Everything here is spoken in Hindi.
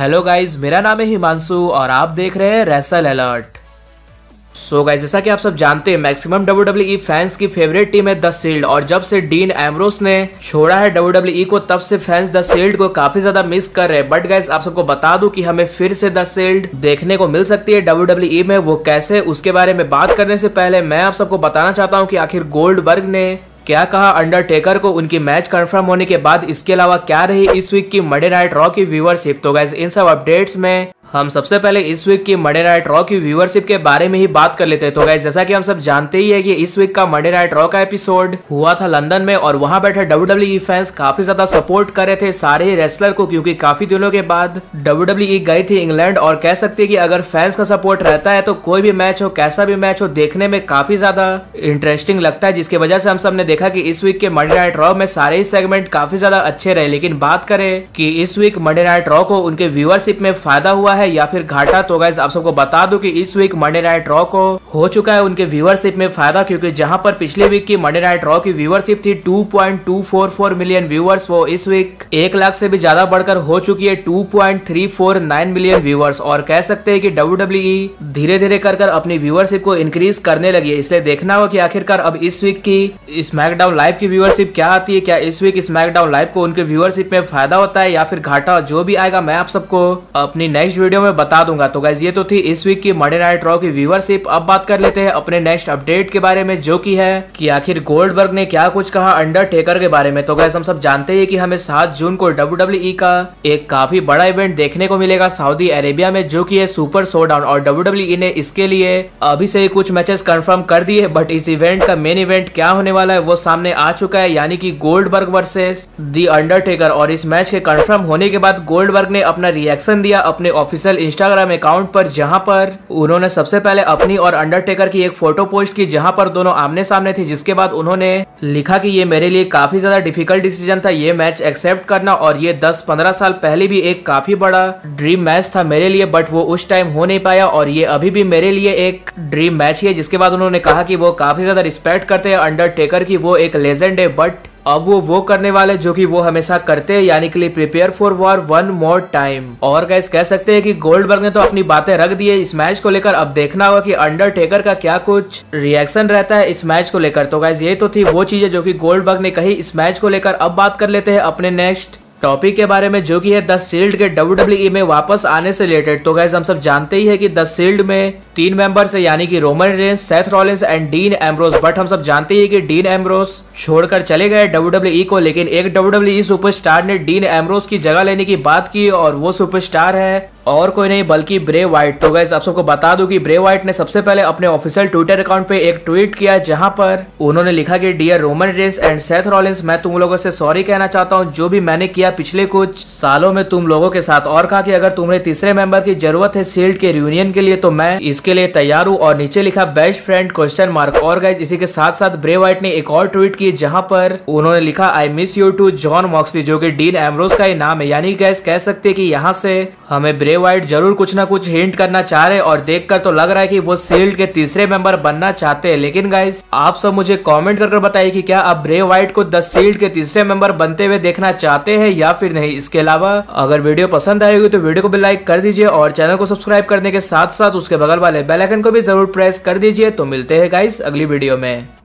हेलो गाइस मेरा नाम है हिमांशु और आप देख रहे हैं रेसल अलर्ट सो गाइस जैसा कि आप सब जानते हैं मैक्सिमम डब्ल्यू डब्ल्यू फैंस की फेवरेट टीम है द सील्ड और जब से डीन एमरोस ने छोड़ा है डब्ल्यू डब्ल्यू को, तब से फैंस द सील्ड को काफ़ी ज़्यादा मिस कर रहे हैं. बट गाइस आप सबको बता दूँ कि हमें फिर से द सील्ड देखने को मिल सकती है डब्ल्यू डब्ल्यू में. वो कैसे, उसके बारे में बात करने से पहले मैं आप सबको बताना चाहता हूँ की आखिर गोल्ड ने क्या कहा अंडरटेकर को? उनकी मैच कंफर्म होने के बाद इसके अलावा क्या रही इस वीक की मंडे नाइट रॉ की व्यूवरशिप तो गैस इन सब अपडेट्स में हम सबसे पहले इस वीक की मंडे नाइट रॉ की व्यूअरशिप के बारे में ही बात कर लेते हैं। तो गाइज़ जैसा कि हम सब जानते ही है कि इस वीक का मंडे नाइट रॉ का एपिसोड हुआ था लंदन में और वहाँ बैठे डब्ल्यू फैंस काफ़ी ज़्यादा सपोर्ट कर रहे थे सारे ही रेसलर को, क्योंकि काफ़ी दिनों के बाद डब्ल्यू गई थी इंग्लैंड और कह सकते कि अगर फैंस का सपोर्ट रहता है तो कोई भी मैच हो, कैसा भी मैच हो, देखने में काफ़ी ज़्यादा इंटरेस्टिंग लगता है, जिसकी वजह से हम सबने देखा कि इस वीक के मंडे नाइट रॉ में सारे ही सेगमेंट काफ़ी ज़्यादा अच्छे रहे। लेकिन बात करें कि इस वीक मंडे नाइट रॉ को उनके व्यूअरशिप में फ़ायदा हुआ है या फिर घाटा तो गैस आप सबको बता दूँ कि इस वीक मंडे नाइट रॉ को हो चुका है उनके व्यूअरशिप में फ़ायदा, क्योंकि जहाँ पर पिछले वीक की मंडे नाइट रॉ की व्यूअरशिप थी 2.244 मिलियन व्यूअर्स वो इस वीक एक लाख से भी ज़्यादा बढ़कर हो चुकी है 2.349 मिलियन व्यूअर्स और कह सकते हैं कि डब्ल्यू धीरे धीरे कर कर अपनी व्यूअरशिप को इंक्रीज करने लगी है। इसलिए देखना होगा कि आखिरकार अब इस वीक की स्मैकडाउन लाइव की व्यूअरशिप क्या आती है, क्या इस वीक स्मैकडाउन लाइव को उनके व्यूअरशिप में फ़ायदा होता है या फिर घाटा, जो भी आएगा, मैं आप सबको अपनी नेक्स्ट वीडियो में बता दूँगा। तो गाइज़ ये तो थी इस वीक की मॉडर्न नाइट रॉ की व्यूअरशिप अब बात कर लेते हैं अपने नेक्स्ट अपडेट के बारे में, जो की है कि आखिर गोल्डबर्ग ने क्या कुछ कहा अंडरटेकर के बारे में। तो गैस हम सब जानते हैं कि हमें सात जून को डब्ल्यू का एक काफ़ी बड़ा इवेंट देखने को मिलेगा सऊदी अरेबिया में, जो की है सुपर सोडाउन और डब्ल्यू ने इसके लिए अभी से ही कुछ मैचेस कंफर्म कर दिए बट इस इवेंट का मेन इवेंट क्या होने वाला है, वो सामने आ चुका है, यानी कि गोल्डबर्ग वर्सेस दी अंडरटेकर और इस मैच के कंफर्म होने के बाद गोल्डबर्ग ने अपना रिएक्शन दिया अपने ऑफिशियल इंस्टाग्राम अकाउंट पर, जहाँ पर उन्होंने सबसे पहले अपनी और अंडरटेकर की एक फ़ोटो पोस्ट की, जहाँ पर दोनों आमने सामने थे, जिसके बाद उन्होंने लिखा कि ये मेरे लिए काफ़ी ज़्यादा डिफ़िकल्ट डिसीज़न था, ये मैच एक्सेप्ट करना और ये 10-15 साल पहले भी एक काफ़ी बड़ा ड्रीम मैच था मेरे लिए बट वो उस टाइम हो नहीं पाया और ये अभी भी मेरे लिए एक ड्रीम मैच ही है, जिसके बाद उन्होंने कहा कि वो काफ़ी ज़्यादा रिस्पेक्ट करते हैं अंडरटेकर की, वो एक लेजेंड है बट अब वो वो करने वाले जो कि वो हमेशा करते हैं, यानी कि लिए prepare for war one more time और गैस कह सकते हैं कि गोल्डबर्ग ने तो अपनी बातें रख दी है इस मैच को लेकर। अब देखना होगा कि अंडरटेकर का क्या कुछ रिएक्शन रहता है इस मैच को लेकर। तो गैस ये तो थी वो चीज़ें जो कि गोल्डबर्ग ने कही। इस मैच को लेकर अब बात कर लेते हैं अपने नेक्स्ट टॉपिक के बारे में जो कि है, द सील्ड के डब्ल्यू डब्ल्यू में वापस आने से रिलेटेड। तो गैस हम सब जानते ही है कि द सील्ड में तीन मेंबर्स है यानी कि Roman Reigns, Seth Rollins and Dean Ambrose. But हम सब जानते ही है कि डीन एम्ब्रोस छोड़कर चले गए डब्ल्यू डब्ल्यू को, लेकिन एक डब्ल्यू डब्ल्यू सुपरस्टार स्टार ने डीन एम्ब्रोस की जगह लेने की बात की और वो सुपरस्टार है और कोई नहीं, बल्कि ब्रे वाइट तो गैस आप सबको बता दूँ कि ब्रे वाइट ने सबसे पहले अपने ऑफिशियल ट्विटर अकाउंट पे एक ट्वीट किया, जहाँ पर उन्होंने लिखा कि dear Roman Reigns and Seth Rollins मैं तुम लोगों से सॉरी कहना चाहता हूँ। जो भी मैंने किया पिछले कुछ सालों में तुम लोगों के साथ और कहा कि अगर तुम्हें तीसरे मेंबर की ज़रूरत है सील्ड के रियूनियन के लिए तो मैं इसके लिए तैयार हूँ। और नीचे लिखा बेस्ट फ्रेंड क्वेश्चन मार्क और गाइज़ इसी के साथ साथ ब्रे वाइट ने एक और ट्वीट की, जहाँ पर उन्होंने लिखा I miss you too Jon Moxley जो की डीन एमरोज का ही नाम है। यानी गैस कह सकते कि यहाँ से हमें व्हाइट ज़रूर कुछ ना कुछ हिंट करना चाह रहे और देखकर तो लग रहा है कि वो सील्ड के तीसरे मेंबर बनना चाहते हैं। लेकिन गाइस आप सब मुझे कमेंट कर बताइए कि क्या आप ब्रे वाइट को द सील्ड के तीसरे मेंबर बनते हुए देखना चाहते हैं या फिर नहीं। इसके अलावा, अगर वीडियो पसंद आएगी तो वीडियो को भी लाइक कर दीजिए और चैनल को सब्सक्राइब करने के साथ साथ उसके बगल वाले बेल आइकन को भी ज़रूर प्रेस कर दीजिए। तो मिलते हैं गाइस अगली वीडियो में।